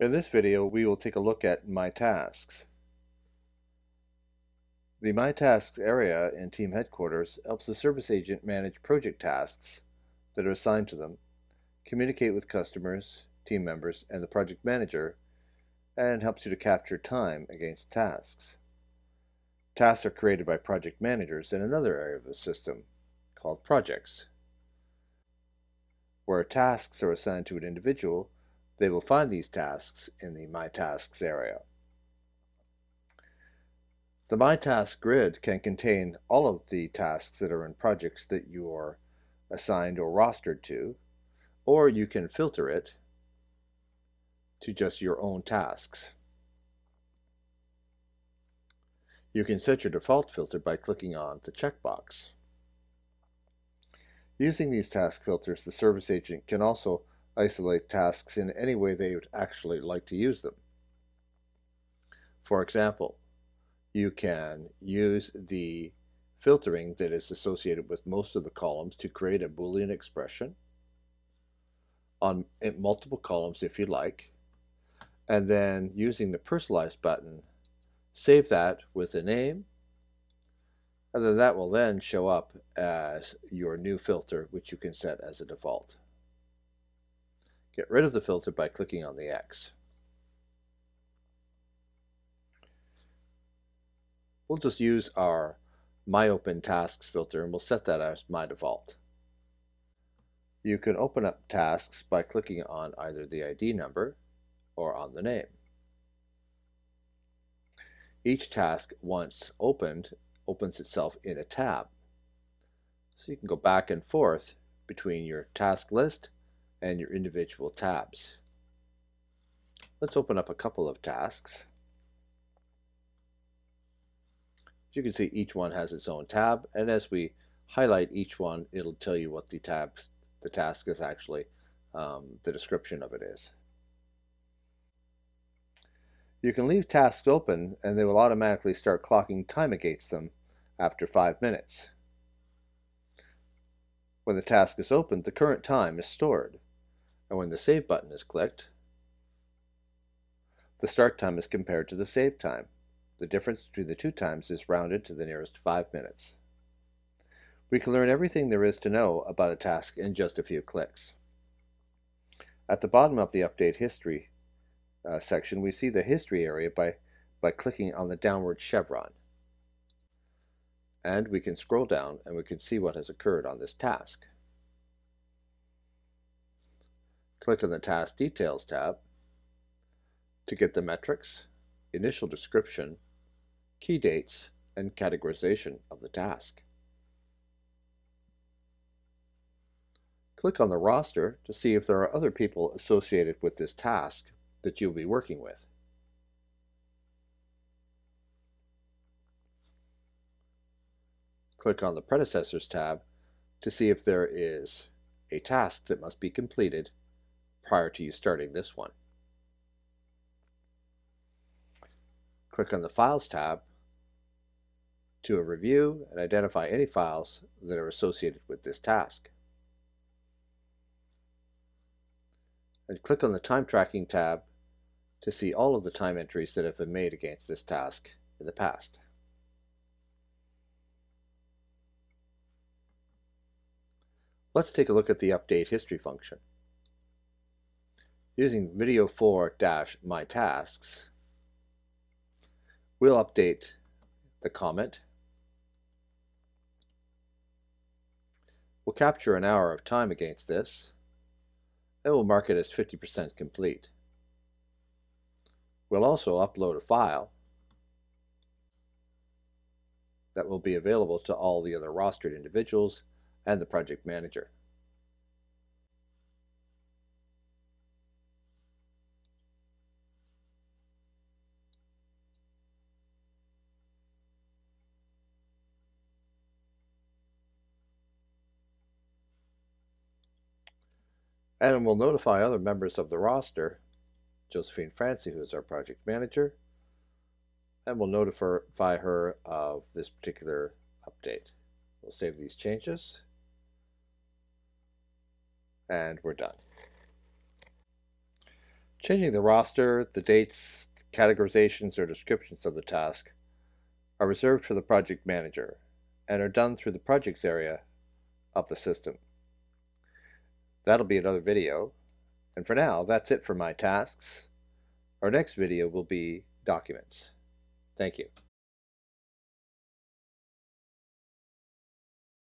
In this video, we will take a look at My Tasks. The My Tasks area in Team Headquarters helps the service agent manage project tasks that are assigned to them, communicate with customers, team members, and the project manager, and helps you to capture time against tasks. Tasks are created by project managers in another area of the system, called projects. Where tasks are assigned to an individual, they will find these tasks in the My Tasks area. The My Task grid can contain all of the tasks that are in projects that you are assigned or rostered to, or you can filter it to just your own tasks. You can set your default filter by clicking on the checkbox. Using these task filters, the service agent can also isolate tasks in any way they would actually like to use them. For example, you can use the filtering that is associated with most of the columns to create a Boolean expression on multiple columns if you like, and then using the personalize button, save that with a name, and then that will then show up as your new filter, which you can set as a default. Get rid of the filter by clicking on the X. We'll just use our My Open Tasks filter and we'll set that as my default. You can open up tasks by clicking on either the ID number or on the name. Each task, once opened, opens itself in a tab. So you can go back and forth between your task list and your individual tabs. Let's open up a couple of tasks. As you can see, each one has its own tab, and as we highlight each one, it'll tell you what the tab, the task is actually, um, the description of it is. You can leave tasks open and they will automatically start clocking time against them after five minutes. When the task is opened, the current time is stored and when the Save button is clicked, the start time is compared to the save time. The difference between the two times is rounded to the nearest 5 minutes. We can learn everything there is to know about a task in just a few clicks. At the bottom of the Update History uh, section, we see the History area by, by clicking on the downward chevron. And we can scroll down and we can see what has occurred on this task. Click on the Task Details tab to get the metrics, initial description, key dates, and categorization of the task. Click on the roster to see if there are other people associated with this task that you'll be working with. Click on the Predecessors tab to see if there is a task that must be completed prior to you starting this one. Click on the Files tab to review and identify any files that are associated with this task. And click on the Time Tracking tab to see all of the time entries that have been made against this task in the past. Let's take a look at the Update History function. Using video 4-my tasks, we'll update the comment. We'll capture an hour of time against this, and we'll mark it as 50% complete. We'll also upload a file that will be available to all the other rostered individuals and the project manager. And we'll notify other members of the roster, Josephine Francie, who is our project manager, and we'll notify her of this particular update. We'll save these changes, and we're done. Changing the roster, the dates, categorizations, or descriptions of the task are reserved for the project manager and are done through the projects area of the system. That'll be another video. And for now, that's it for my tasks. Our next video will be documents. Thank you.